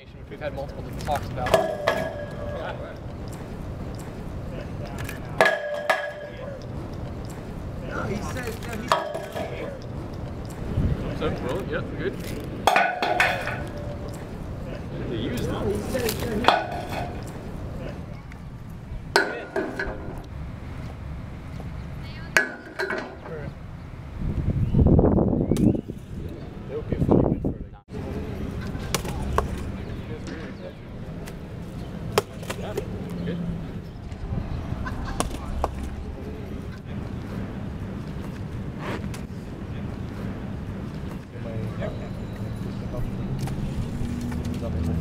combination, which we've had multiple talks about. No, he said, no, he So, well, yeah, good. You used it. something.